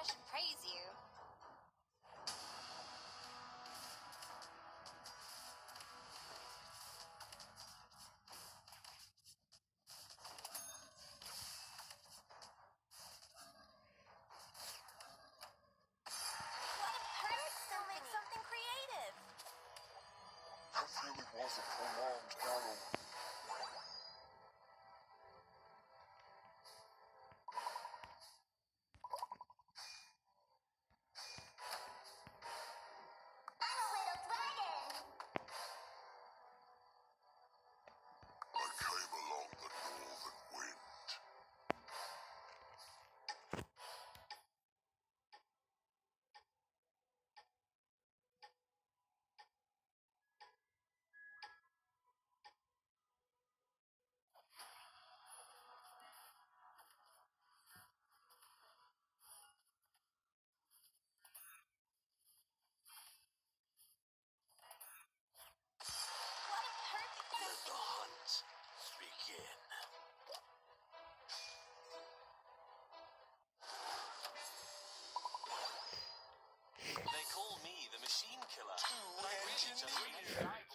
I should praise you. Really was a prolonged battle. scene killer. Two, engineers.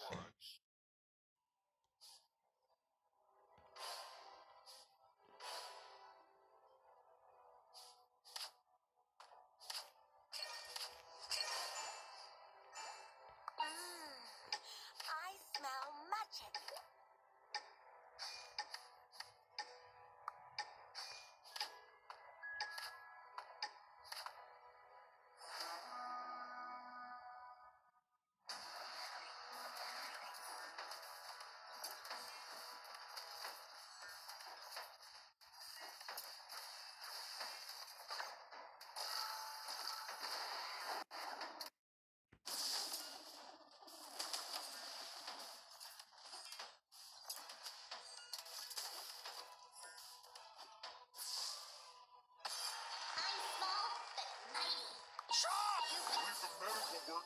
Work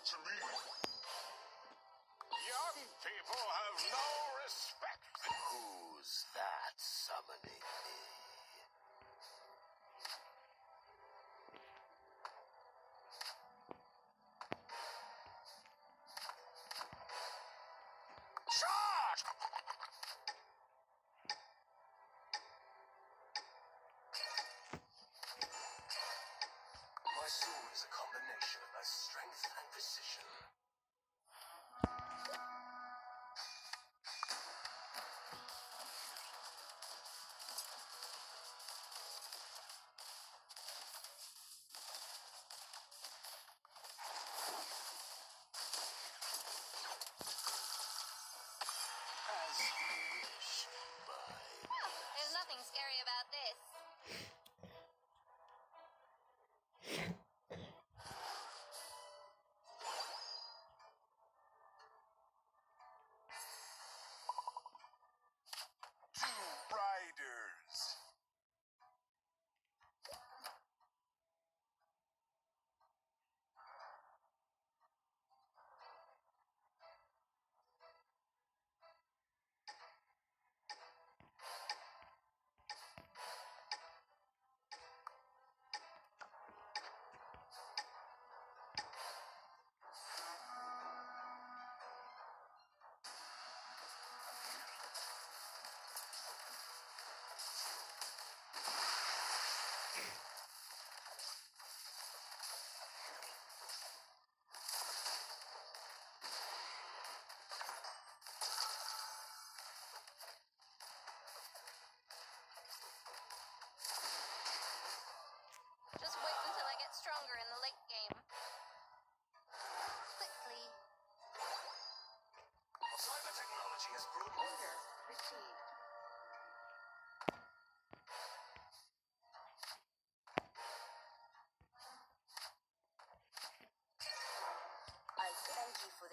to me. Young people have no respect. Who's that summoning me?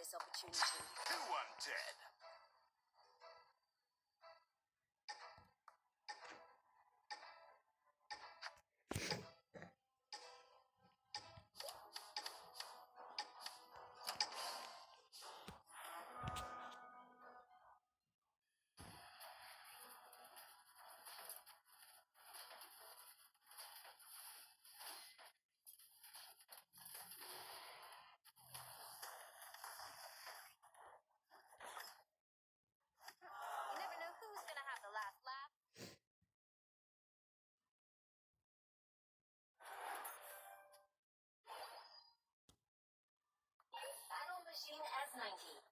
nice opportunity. Who undead? has 90.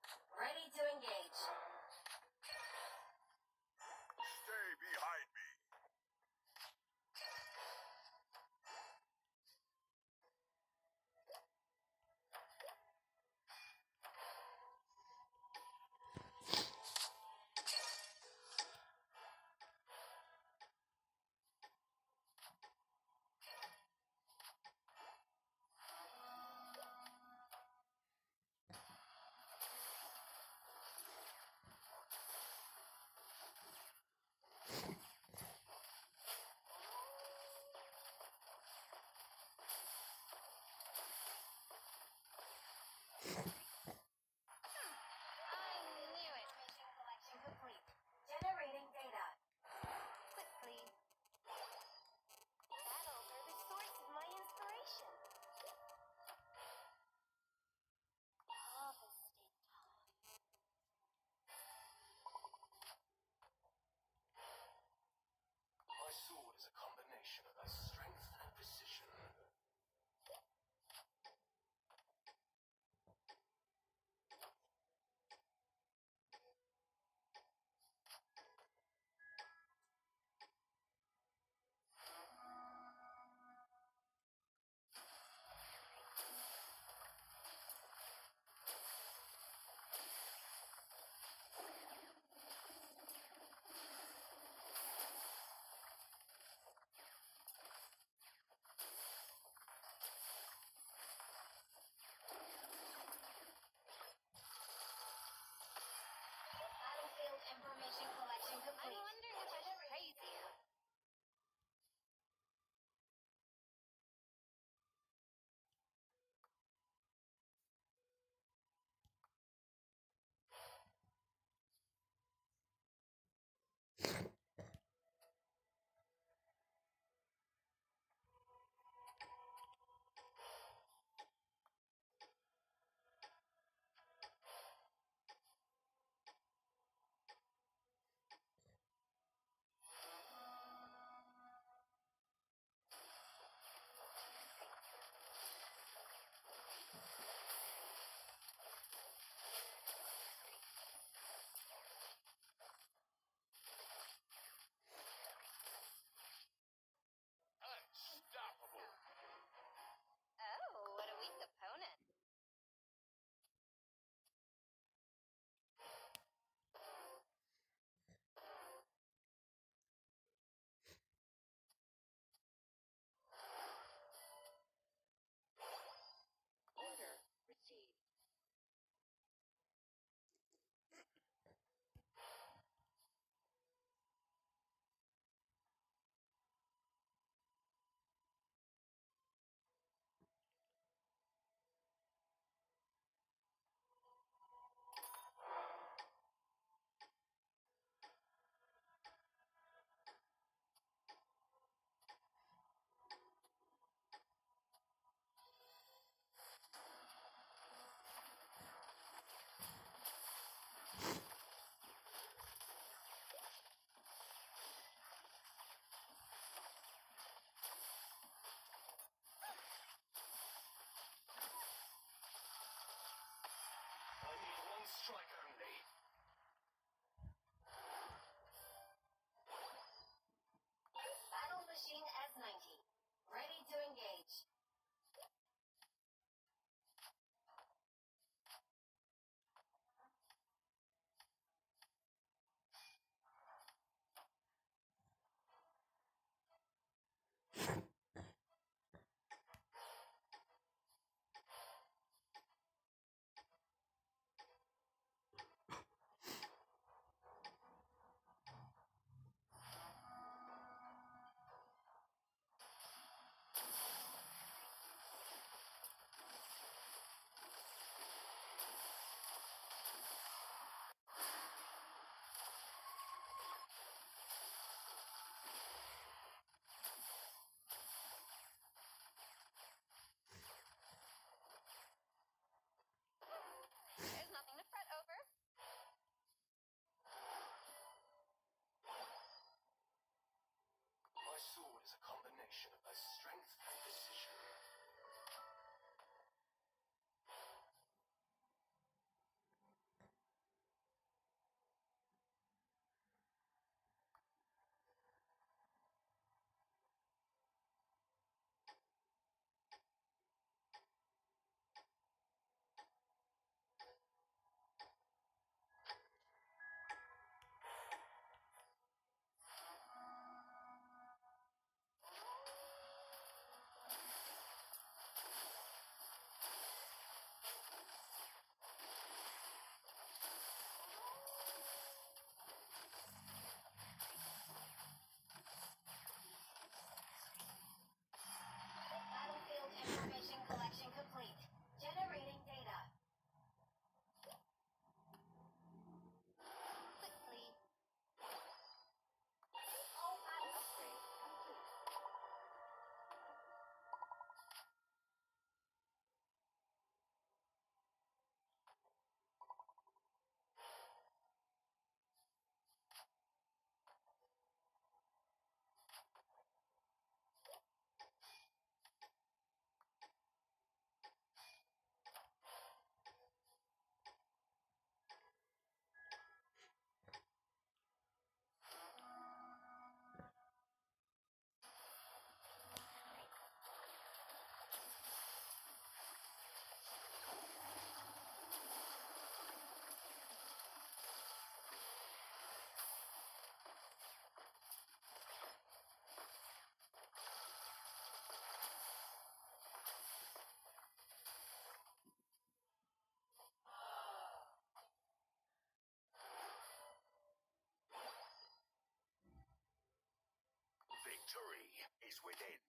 Victory is within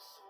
has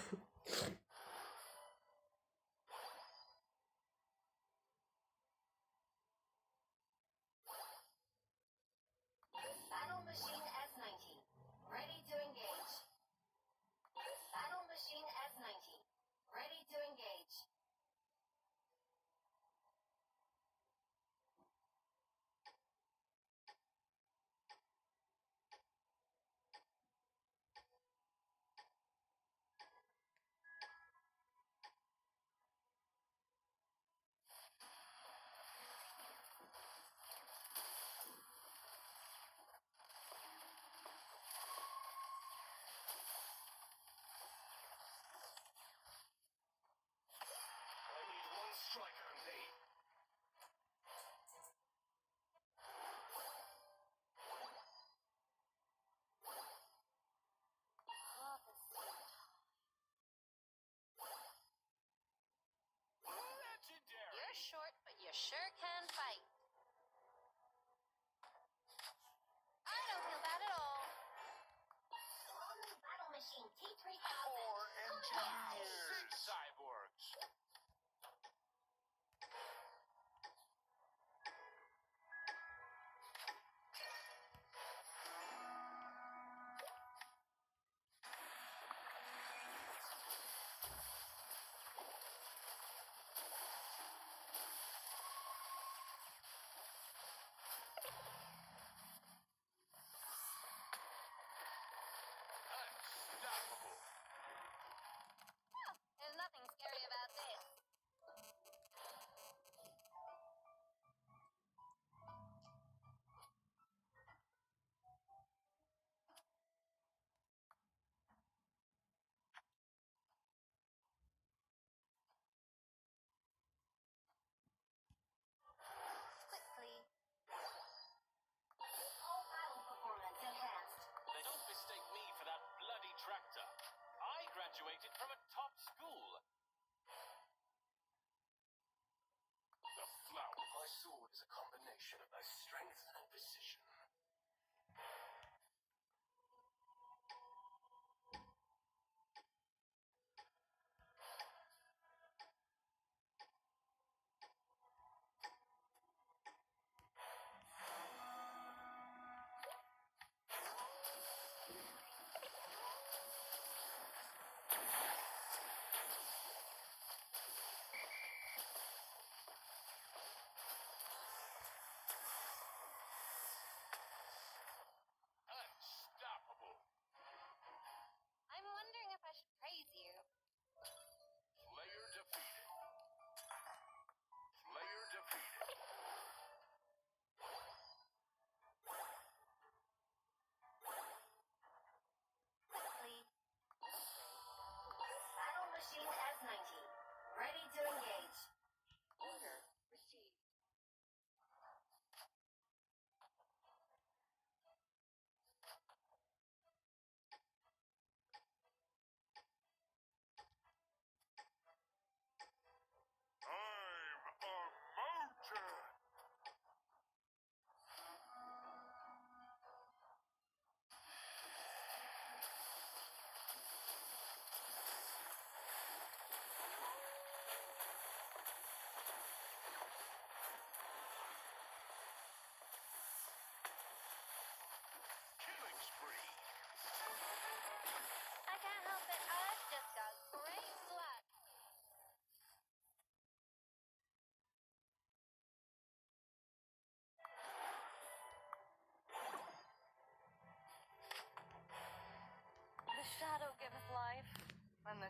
Striker Lee. Legendary. You're short, but you sure can.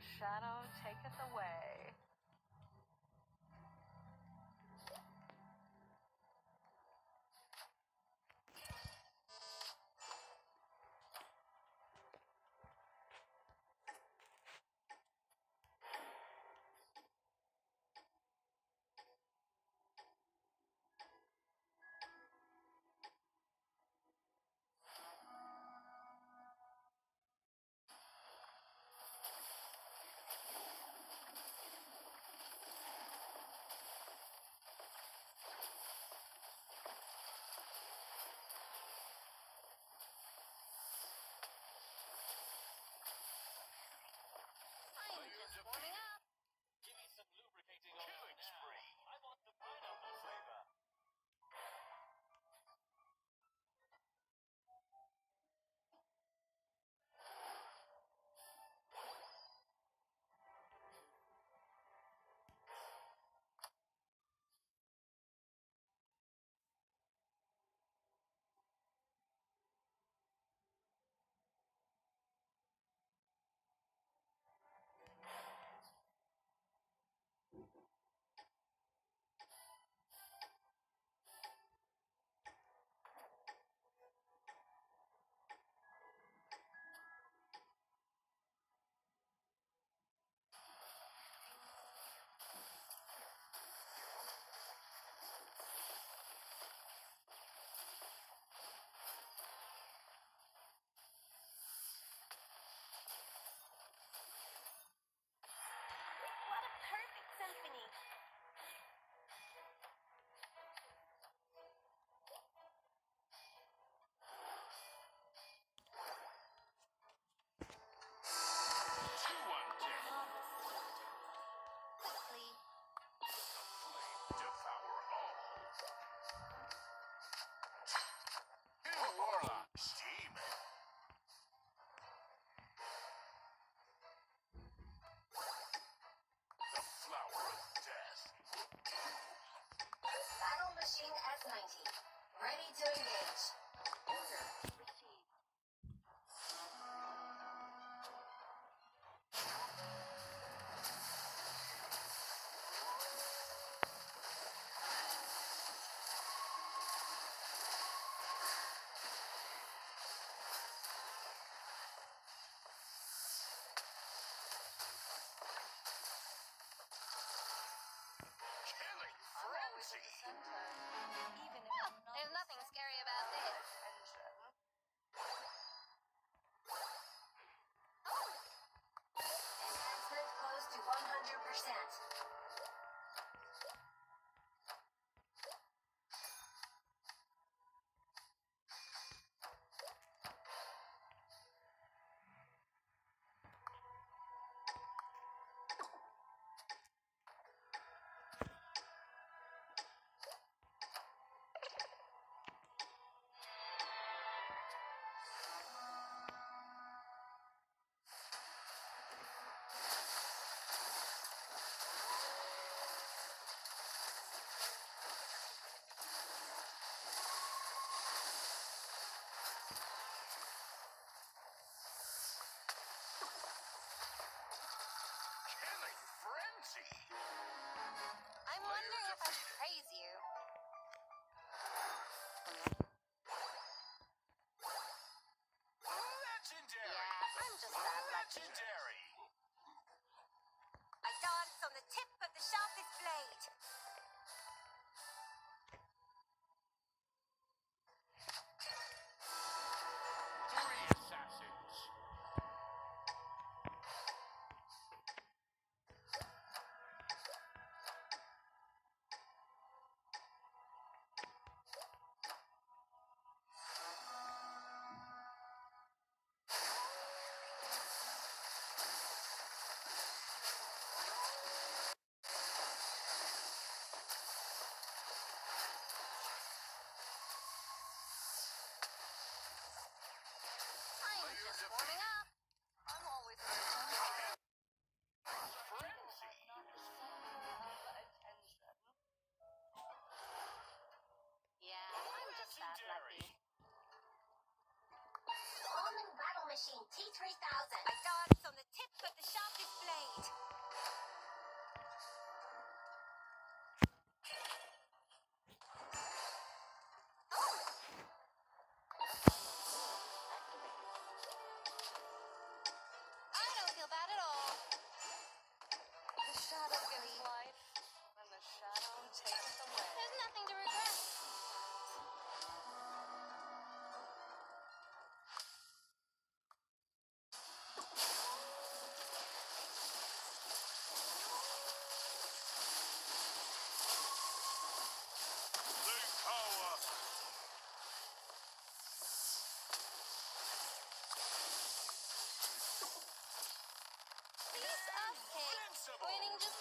shadow taketh away. opening Killing Winning just